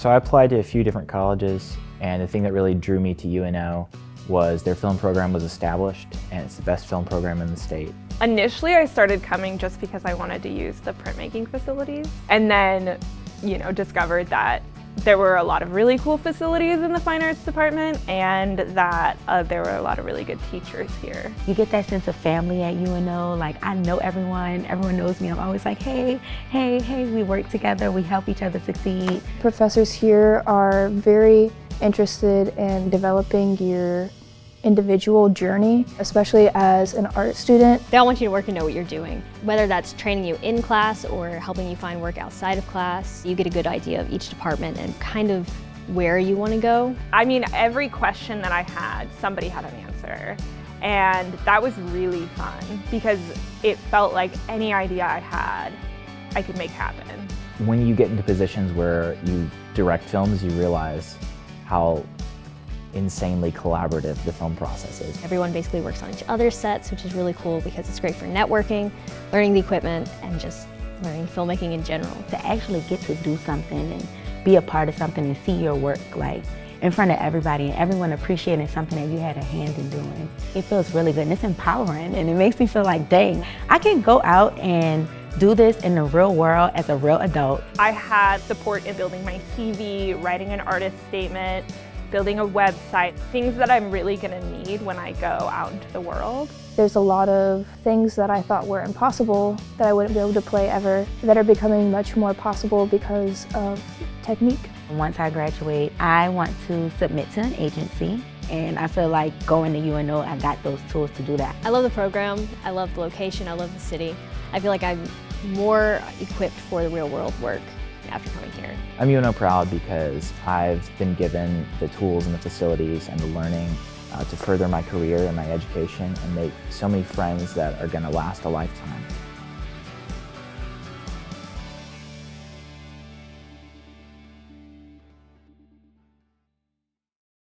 So I applied to a few different colleges, and the thing that really drew me to UNO was their film program was established, and it's the best film program in the state. Initially, I started coming just because I wanted to use the printmaking facilities, and then, you know, discovered that there were a lot of really cool facilities in the fine arts department and that uh, there were a lot of really good teachers here. You get that sense of family at UNO, like I know everyone, everyone knows me. I'm always like, hey, hey, hey, we work together, we help each other succeed. Professors here are very interested in developing your individual journey, especially as an art student. They all want you to work and know what you're doing. Whether that's training you in class or helping you find work outside of class, you get a good idea of each department and kind of where you want to go. I mean, every question that I had, somebody had an answer. And that was really fun because it felt like any idea I had, I could make happen. When you get into positions where you direct films, you realize how insanely collaborative the film process is. Everyone basically works on each other's sets, which is really cool because it's great for networking, learning the equipment, and just learning filmmaking in general. To actually get to do something and be a part of something and see your work like in front of everybody and everyone appreciating something that you had a hand in doing. It feels really good and it's empowering and it makes me feel like, dang, I can go out and do this in the real world as a real adult. I had support in building my CV, writing an artist statement, building a website, things that I'm really going to need when I go out into the world. There's a lot of things that I thought were impossible that I wouldn't be able to play ever that are becoming much more possible because of technique. Once I graduate, I want to submit to an agency and I feel like going to UNO, I got those tools to do that. I love the program, I love the location, I love the city. I feel like I'm more equipped for the real world work after coming here. I'm UNO proud because I've been given the tools and the facilities and the learning uh, to further my career and my education and make so many friends that are going to last a lifetime.